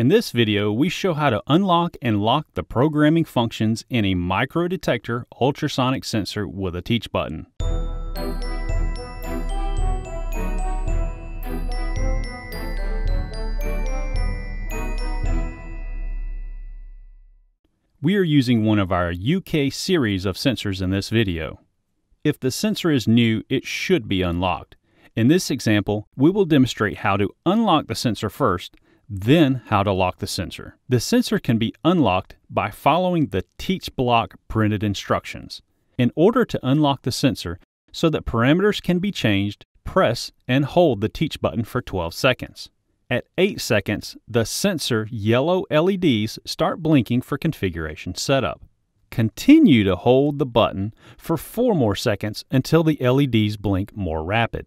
In this video, we show how to unlock and lock the programming functions in a microdetector ultrasonic sensor with a teach button. We are using one of our UK series of sensors in this video. If the sensor is new, it should be unlocked. In this example, we will demonstrate how to unlock the sensor first, then how to lock the sensor. The sensor can be unlocked by following the teach block printed instructions. In order to unlock the sensor so that parameters can be changed, press and hold the teach button for 12 seconds. At 8 seconds, the sensor yellow LEDs start blinking for configuration setup. Continue to hold the button for 4 more seconds until the LEDs blink more rapid.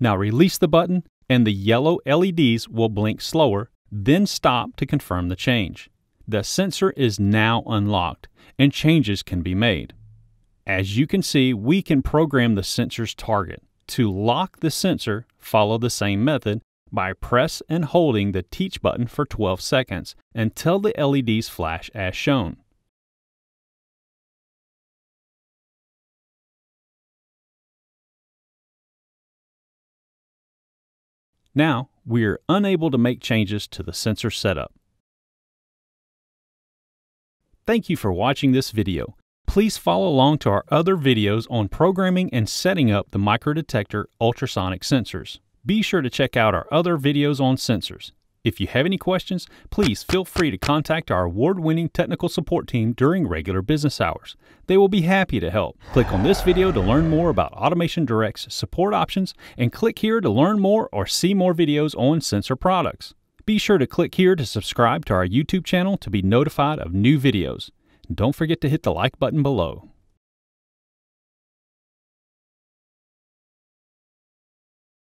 Now release the button and the yellow LEDs will blink slower, then stop to confirm the change. The sensor is now unlocked and changes can be made. As you can see, we can program the sensor's target. To lock the sensor, follow the same method by press and holding the teach button for 12 seconds until the LEDs flash as shown. Now, we are unable to make changes to the sensor setup. Thank you for watching this video. Please follow along to our other videos on programming and setting up the microdetector ultrasonic sensors be sure to check out our other videos on sensors. If you have any questions, please feel free to contact our award-winning technical support team during regular business hours. They will be happy to help. Click on this video to learn more about Automation Direct's support options and click here to learn more or see more videos on sensor products. Be sure to click here to subscribe to our YouTube channel to be notified of new videos. Don't forget to hit the like button below.